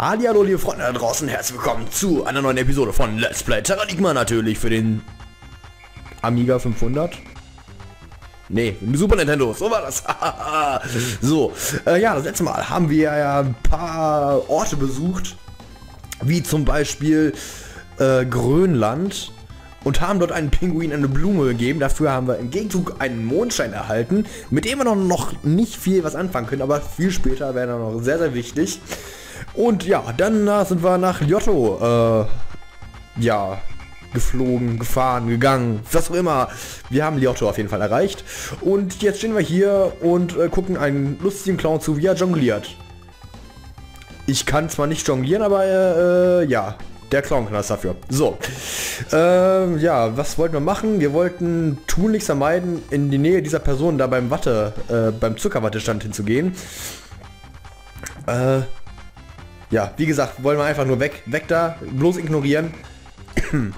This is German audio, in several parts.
Hallo liebe Freunde da draußen, herzlich willkommen zu einer neuen Episode von Let's Play Terranigma natürlich für den Amiga 500. Nee, Super Nintendo, so war das. so, äh, ja, das letzte Mal haben wir ja ein paar Orte besucht, wie zum Beispiel äh, Grönland und haben dort einen Pinguin eine Blume gegeben. Dafür haben wir im Gegenzug einen Mondschein erhalten, mit dem wir noch, noch nicht viel was anfangen können, aber viel später wäre er noch sehr, sehr wichtig. Und ja, dann äh, sind wir nach Liotto, äh, ja, geflogen, gefahren, gegangen, was auch immer. Wir haben Liotto auf jeden Fall erreicht. Und jetzt stehen wir hier und äh, gucken einen lustigen Clown zu, wie er jongliert. Ich kann zwar nicht jonglieren, aber äh, ja, der Clown kann das dafür. So. Ähm, ja, was wollten wir machen? Wir wollten tunlichst vermeiden, in die Nähe dieser Person da beim Watte, äh, beim Zuckerwattestand hinzugehen. Ja, wie gesagt, wollen wir einfach nur weg, weg da, bloß ignorieren.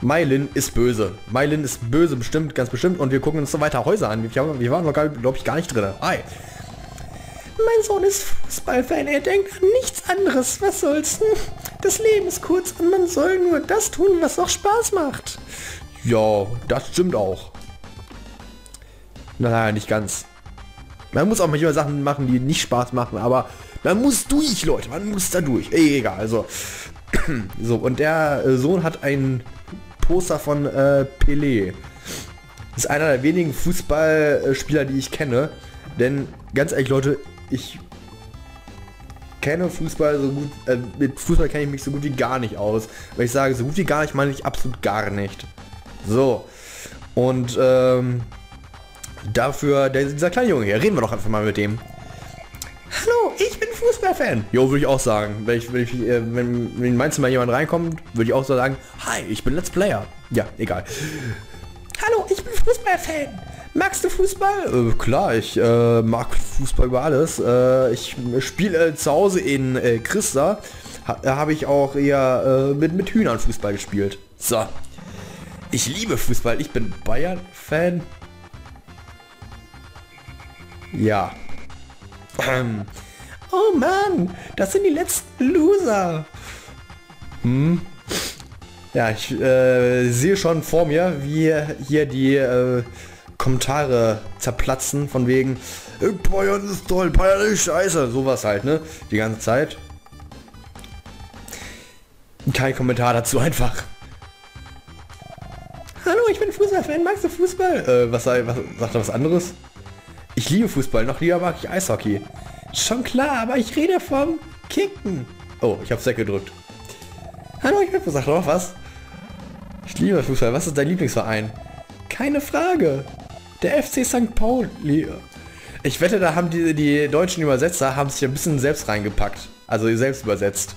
Mylin ist böse. Mylin ist böse, bestimmt, ganz bestimmt. Und wir gucken uns so weiter Häuser an. Wir, wir waren noch, glaube ich, gar nicht drin. Hi. Mein Sohn ist Fußballfan. Er denkt an nichts anderes. Was soll's? Das Leben ist kurz und man soll nur das tun, was auch Spaß macht. Ja, das stimmt auch. Naja, nicht ganz. Man muss auch manchmal Sachen machen, die nicht Spaß machen, aber man muss durch, Leute. Man muss da durch. Egal, also. so, und der äh, Sohn hat ein Poster von äh, Pelé. Ist einer der wenigen Fußballspieler, die ich kenne. Denn, ganz ehrlich, Leute, ich kenne Fußball so gut, äh, mit Fußball kenne ich mich so gut wie gar nicht aus. Weil ich sage, so gut wie gar nicht, meine ich absolut gar nicht. So. Und ähm, dafür, der, dieser kleine Junge hier, reden wir doch einfach mal mit dem. Hallo, ich bin Fußballfan. Jo, würde ich auch sagen. Wenn, ich, wenn, ich, äh, wenn, wenn in mein Zimmer jemand reinkommt, würde ich auch so sagen, hi, ich bin Let's Player. Ja, egal. Hallo, ich bin Fußballfan. Magst du Fußball? Äh, klar, ich äh, mag Fußball über alles. Äh, ich spiele zu Hause in äh, Christa. Ha, habe ich auch eher äh, mit, mit Hühnern Fußball gespielt. So. Ich liebe Fußball. Ich bin Bayern-Fan. Ja. Ähm. Oh Mann, das sind die letzten Loser. Hm. Ja, ich äh, sehe schon vor mir, wie hier die äh, Kommentare zerplatzen von wegen äh, Bayern ist toll, Bayern ist scheiße, sowas halt, ne? Die ganze Zeit. Kein Kommentar dazu einfach. Hallo, ich bin Fußballfan, magst du Fußball? Äh, was, was sagt er was anderes? Ich liebe Fußball, noch lieber mag ich Eishockey. Schon klar, aber ich rede vom Kicken. Oh, ich hab's weggedrückt. Hallo, ich bin Sag doch was. Ich liebe Fußball. Was ist dein Lieblingsverein? Keine Frage. Der FC St. Pauli. Ich wette, da haben die, die deutschen Übersetzer haben sich ein bisschen selbst reingepackt. Also selbst übersetzt.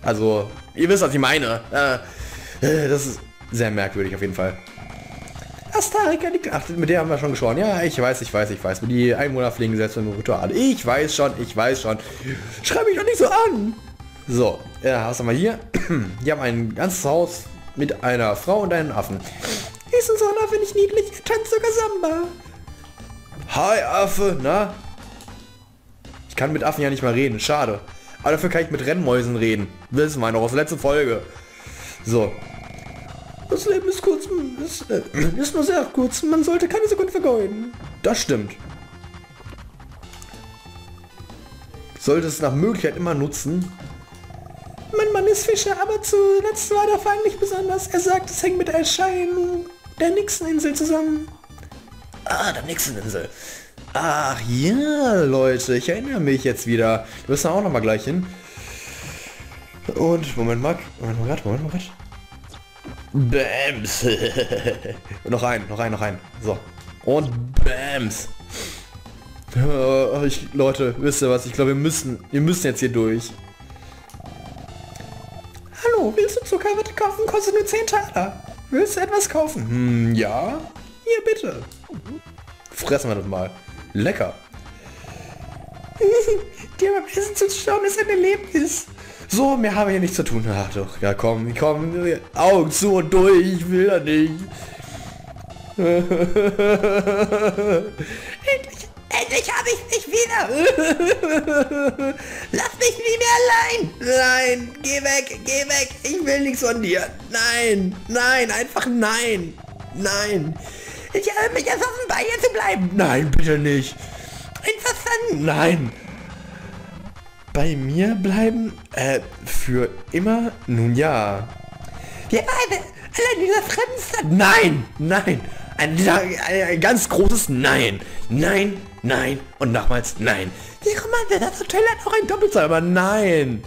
Also, ihr wisst, was ich meine. Äh, das ist sehr merkwürdig auf jeden Fall. Astarika liegt... Ach, mit der haben wir schon gesprochen. Ja, ich weiß, ich weiß, ich weiß. Die Einwohner fliegen selbst mit Ritual. Ich weiß schon, ich weiß schon. Schreib mich doch nicht so an. So, ja, was haben wir hier? Wir haben ein ganzes Haus mit einer Frau und einem Affen. Ist unser Affe nicht niedlich? Er sogar Samba. Hi Affe, na? Ich kann mit Affen ja nicht mal reden, schade. Aber dafür kann ich mit Rennmäusen reden. Wissen wir noch aus der letzten Folge. So, das Leben ist kurz, ist, äh, ist nur sehr kurz. Man sollte keine Sekunde vergeuden. Das stimmt. Sollte es nach Möglichkeit immer nutzen. Mein Mann ist Fischer, aber zuletzt war der Fang nicht besonders. Er sagt, es hängt mit der Erscheinung der Nixoninsel zusammen. Ah, der Nixoninsel. Ach ja, Leute, ich erinnere mich jetzt wieder. Du bist da auch noch mal gleich hin. Und, Moment mal, Moment mal, Moment mal, Moment. Bams. noch ein, noch ein, noch ein. So. Und Bams. Ich, Leute, wisst ihr was? Ich glaube, wir müssen, wir müssen jetzt hier durch. Hallo, willst du Zuckerwatte kaufen? Kostet nur 10 Taler. Willst du etwas kaufen? Hm, ja. Hier, bitte. Fressen wir das mal. Lecker. Dir beim Essen zu schauen ist ein Erlebnis. So, mehr haben wir hier nichts zu tun. Ach doch, ja komm, komm, Augen zu und durch, ich will da nicht. endlich, endlich habe ich mich wieder. Lass mich nie mehr allein. Nein, geh weg, geh weg. Ich will nichts von dir. Nein, nein, einfach nein. Nein. Ich habe mich ersoffen, bei ihr zu bleiben. Nein, bitte nicht. Einverstanden. Nein. Bei mir bleiben? Äh, für immer? Nun ja. Wir beide, alle in dieser Fremdstadt. Nein, nein. Ein, ein, ein ganz großes Nein. Nein, nein und nochmals nein. Die Romanze, das Hotel hat auch ein Doppelzahl, aber nein.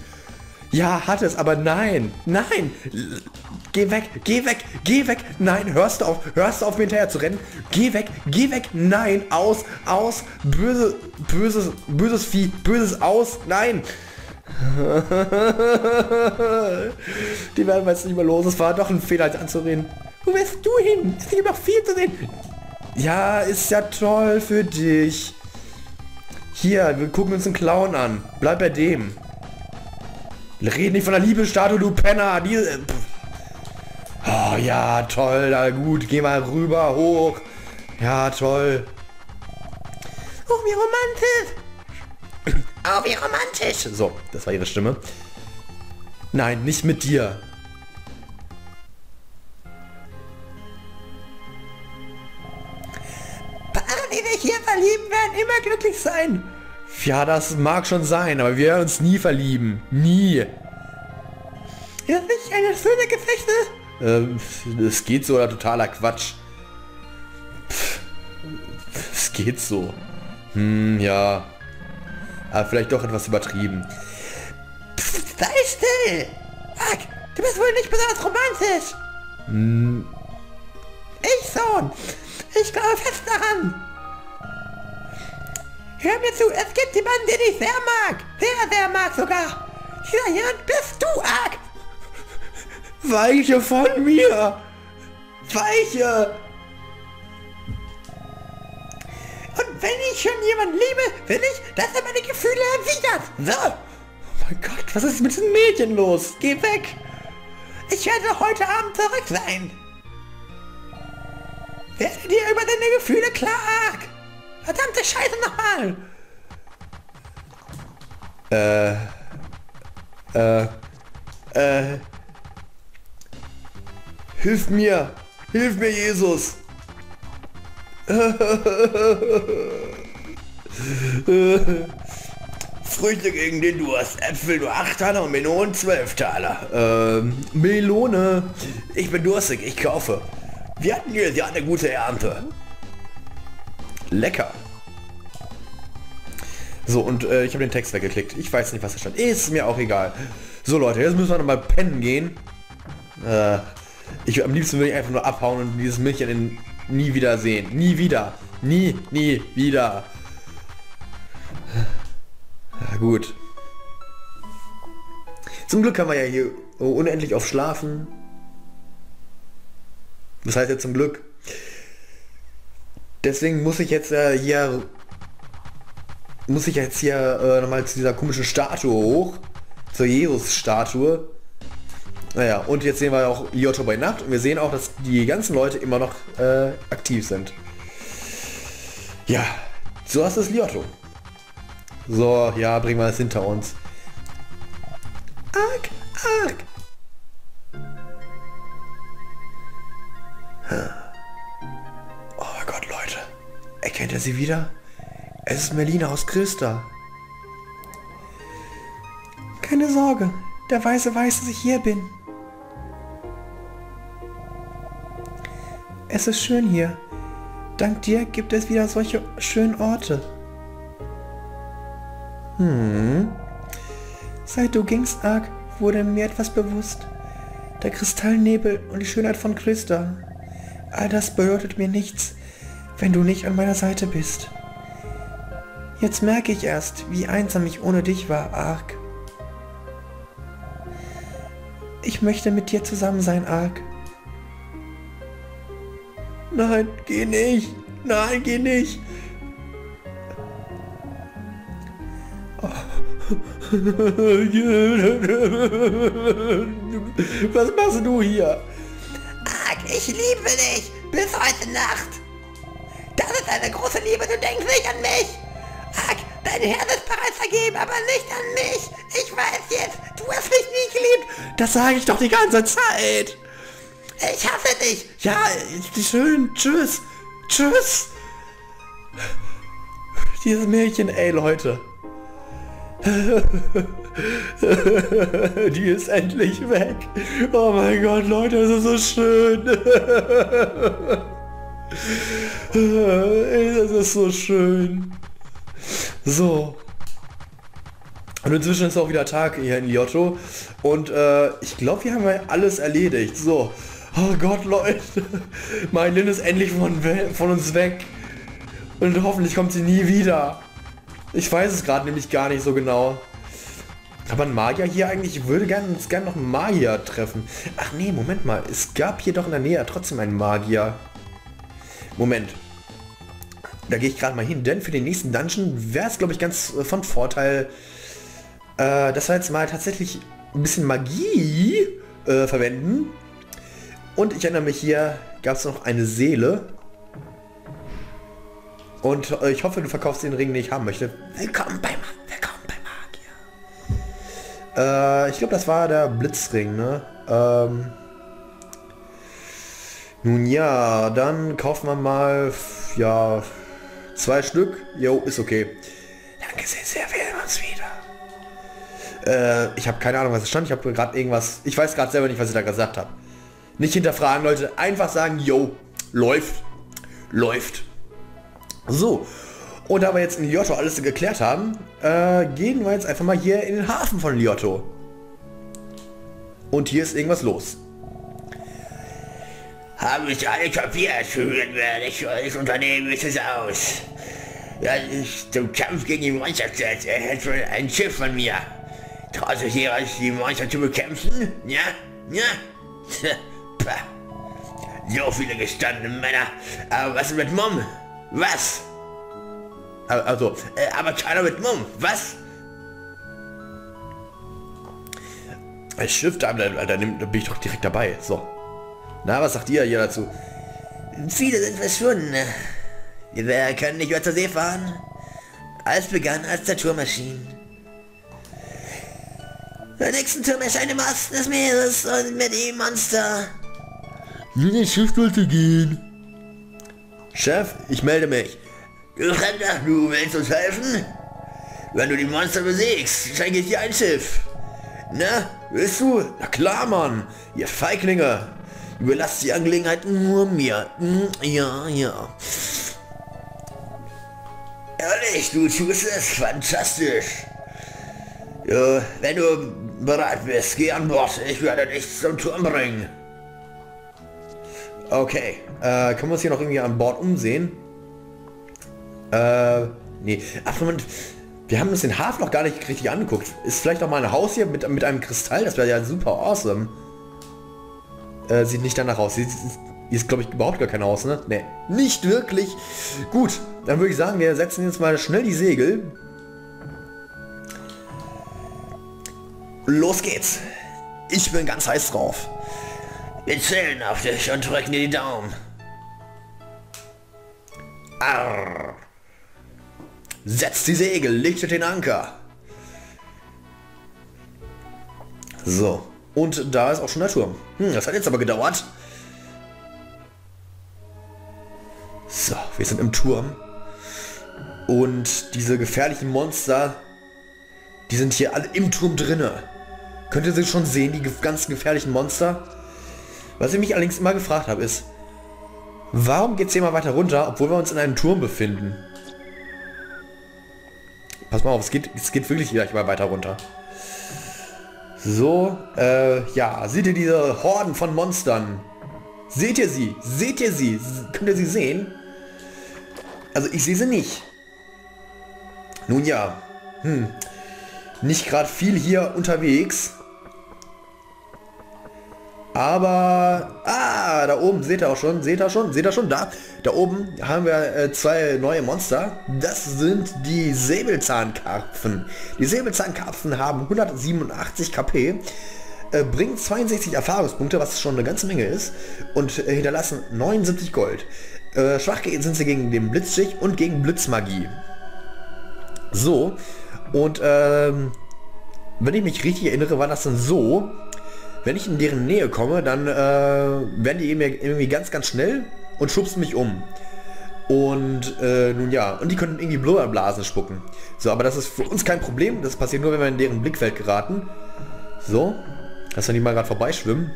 Ja, hat es, aber nein. Nein. Geh weg, geh weg, geh weg. Nein, hörst du auf, hörst du auf mir hinterher zu rennen. Geh weg, geh weg. Nein, aus, aus. Böse, böses, böses Vieh, böses aus. Nein. Die werden wir jetzt nicht mehr los. Es war doch ein Fehler, als anzureden. Wo wirst du hin? Es gibt noch viel zu sehen. Ja, ist ja toll für dich. Hier, wir gucken uns einen Clown an. Bleib bei dem. Red nicht von der Liebesstatue, du Penner. Die, oh ja, toll, na gut. Geh mal rüber, hoch. Ja, toll. Oh, wie romantisch. Oh, wie romantisch. So, das war ihre Stimme. Nein, nicht mit dir. hier verlieben werden, immer glücklich sein. Ja, das mag schon sein, aber wir werden uns nie verlieben. Nie. Ist nicht eine schöne Geschichte? Ähm, es geht so oder totaler Quatsch. Es geht so. Hm, ja. Aber vielleicht doch etwas übertrieben. Psst, sei still! Fuck, du bist wohl nicht besonders romantisch. Hm. Ich schon. Ich glaube fest daran. Hör mir zu, es gibt jemanden, den ich sehr mag. Sehr, sehr mag sogar. Dieser jemand bist du, Ark. Weiche von mir. Weiche. Und wenn ich schon jemanden liebe, will ich, dass er meine Gefühle erwidert. So. Oh mein Gott, was ist mit diesem Mädchen los? Geh weg. Ich werde heute Abend zurück sein. Werde dir über deine Gefühle klar, Ark. Verdammte Scheiße nochmal! Äh. Äh. Äh. Hilf mir! Hilf mir, Jesus! Früchte gegen den Durst. Äpfel nur 8 Taler und Melonen 12 Taler. Ähm, Melone. Ich bin durstig, ich kaufe. Wir hatten hier ja eine gute Ernte. Lecker. So, und äh, ich habe den Text weggeklickt. Ich weiß nicht, was da stand. Ist mir auch egal. So, Leute, jetzt müssen wir noch mal pennen gehen. Äh, ich, am liebsten würde ich einfach nur abhauen und dieses Milchchen nie wieder sehen. Nie wieder. Nie, nie wieder. Ja, gut. Zum Glück haben wir ja hier unendlich auf Schlafen. Das heißt ja zum Glück. Deswegen muss ich jetzt äh, hier muss ich jetzt hier äh, nochmal zu dieser komischen Statue hoch. Zur Jesus-Statue. Naja, und jetzt sehen wir auch Liotto bei Nacht und wir sehen auch, dass die ganzen Leute immer noch äh, aktiv sind. Ja, so ist das Liotto. So, ja, bringen wir es hinter uns. Arg, arg. Kennt er sie wieder? Es ist Melina aus Christa. Keine Sorge, der Weiße weiß, dass ich hier bin. Es ist schön hier. Dank dir gibt es wieder solche schönen Orte. Hm. Seit du gingst, Ark, wurde mir etwas bewusst. Der Kristallnebel und die Schönheit von Christa. All das bedeutet mir nichts, wenn du nicht an meiner Seite bist. Jetzt merke ich erst, wie einsam ich ohne dich war, Ark. Ich möchte mit dir zusammen sein, Ark. Nein, geh nicht. Nein, geh nicht. Was machst du hier? Ark, ich liebe dich. Bis heute Nacht. Das ist eine große Liebe, du denkst nicht an mich. Dein Herz ist bereits vergeben, aber nicht an mich. Ich weiß jetzt, du hast mich nie geliebt. Das sage ich doch die ganze Zeit. Ich hasse dich. Ja, schön. Tschüss. Tschüss. Dieses Mädchen, ey Leute. Die ist endlich weg. Oh mein Gott, Leute, das ist so schön. Das ist so schön. So. Und inzwischen ist auch wieder Tag hier in Liotto. Und äh, ich glaube, wir haben ja alles erledigt. So. Oh Gott, Leute. Mein Lin ist endlich von, von uns weg. Und hoffentlich kommt sie nie wieder. Ich weiß es gerade nämlich gar nicht so genau. Aber ein Magier hier eigentlich, ich würde gerne gern noch einen Magier treffen. Ach nee, Moment mal. Es gab hier doch in der Nähe trotzdem einen Magier. Moment. Da gehe ich gerade mal hin, denn für den nächsten Dungeon wäre es, glaube ich, ganz äh, von Vorteil, äh, dass wir jetzt mal tatsächlich ein bisschen Magie äh, verwenden. Und ich erinnere mich, hier gab es noch eine Seele. Und äh, ich hoffe, du verkaufst den Ring, den ich haben möchte. Willkommen beim, willkommen beim Magier. Äh, ich glaube, das war der Blitzring, ne? Ähm, nun ja, dann kaufen wir mal, ja, zwei Stück. Jo, ist okay. Danke sehr, sehr, wir uns wieder. Äh, ich habe keine Ahnung, was es stand. Ich habe gerade irgendwas, ich weiß gerade selber nicht, was ich da gesagt habe. Nicht hinterfragen, Leute. Einfach sagen, yo, läuft. Läuft. So. Und da wir jetzt in Liotto alles geklärt haben, äh, gehen wir jetzt einfach mal hier in den Hafen von Liotto. Und hier ist irgendwas los. Habe ich alle kapiert, führen werde ich das Unternehmen ist es aus. Ja, ich, zum Kampf gegen die Monster erhält wohl ein Schiff von mir. Traut sich hier die Monster zu bekämpfen? Ja? Ja? so viele gestandene Männer. Aber was mit Mumm? Was? Also, äh, aber keiner mit Mumm. Was? Ein Schiff, da, da bin ich doch direkt dabei. So. Na, was sagt ihr hier dazu? Viele sind verschwunden. Wir können nicht mehr zur See fahren. Alles begann als der Turmmaschinen. Der nächsten Turm erscheint im Osten des Meeres und mit ihm Monster. Nur das Schiff sollte gehen. Chef, ich melde mich. Du Fremder, du willst uns helfen? Wenn du die Monster besiegst, schenke ich dir ein Schiff. Na, willst du? Na klar, Mann. Ihr Feiglinge. Überlasst die Angelegenheit nur mir. Hm, ja, ja. Ehrlich, du tust es fantastisch. Ja, wenn du bereit bist, geh an Bord. Ich werde dich zum Turm bringen. Okay, äh, können wir uns hier noch irgendwie an Bord umsehen? Äh, nee. Ach, Moment. Wir haben uns den Hafen noch gar nicht richtig angeguckt. Ist vielleicht auch mal ein Haus hier mit, mit einem Kristall? Das wäre ja super awesome. Äh, sieht nicht danach aus. Sieht, ist, glaube ich, überhaupt gar kein Haus, ne? Ne, nicht wirklich. Gut, dann würde ich sagen, wir setzen jetzt mal schnell die Segel. Los geht's. Ich bin ganz heiß drauf. Wir zählen auf dich und drücken dir die Daumen. Arr. Setzt die Segel, lichtet den Anker. So. Und da ist auch schon der Turm. Hm, das hat jetzt aber gedauert. Sind im Turm. Und diese gefährlichen Monster, die sind hier alle im Turm drinne. Könnt ihr sie schon sehen, die ganzen gefährlichen Monster? Was ich mich allerdings immer gefragt habe, ist, warum geht es hier mal weiter runter, obwohl wir uns in einem Turm befinden? Pass mal auf, es geht, es geht wirklich gleich mal weiter runter. So, äh, ja, seht ihr diese Horden von Monstern? Seht ihr sie? Seht ihr sie? Könnt ihr sie sehen? Also ich sehe sie nicht. Nun ja, hm, nicht gerade viel hier unterwegs. Aber, ah, da oben seht ihr auch schon, seht ihr schon, seht ihr schon, da, da oben haben wir äh, zwei neue Monster. Das sind die Säbelzahnkarpfen. Die Säbelzahnkarpfen haben 187 KP, äh, bringen 62 Erfahrungspunkte, was schon eine ganze Menge ist, und äh, hinterlassen 79 Gold. Äh, schwach sind sie gegen den Blitzstich und gegen Blitzmagie. So. Und ähm, wenn ich mich richtig erinnere, war das dann so, wenn ich in deren Nähe komme, dann äh, werden die irgendwie ganz, ganz schnell und schubsen mich um. Und äh, nun ja, und die können irgendwie Blubberblasen spucken. So, aber das ist für uns kein Problem. Das passiert nur, wenn wir in deren Blickfeld geraten. So, dass wir die mal gerade vorbeischwimmen.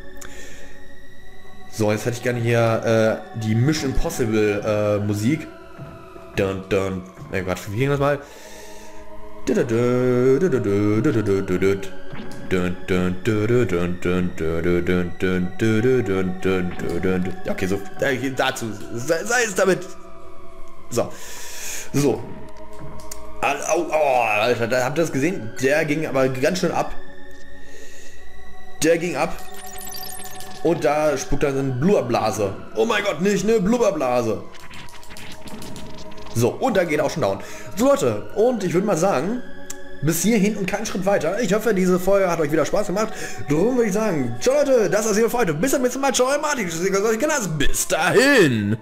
So, jetzt hätte ich gerne hier äh, die Mission Impossible äh, Musik. Dun, dun. Na Gott, wie ging das mal? Okay, so dazu sei es damit. So. So. Au, oh, Alter, habt ihr das gesehen? Der ging aber ganz schön ab. Der ging ab. Und da spuckt dann eine Blubberblase. Oh mein Gott, nicht eine Blubberblase. So, und da geht auch schon down. So Leute, und ich würde mal sagen, bis hierhin und keinen Schritt weiter. Ich hoffe, diese Folge hat euch wieder Spaß gemacht. Darum würde ich sagen, ciao Leute, das ist hier für heute. Bis zum nächsten Mal. Ciao, Martin. Bis dahin.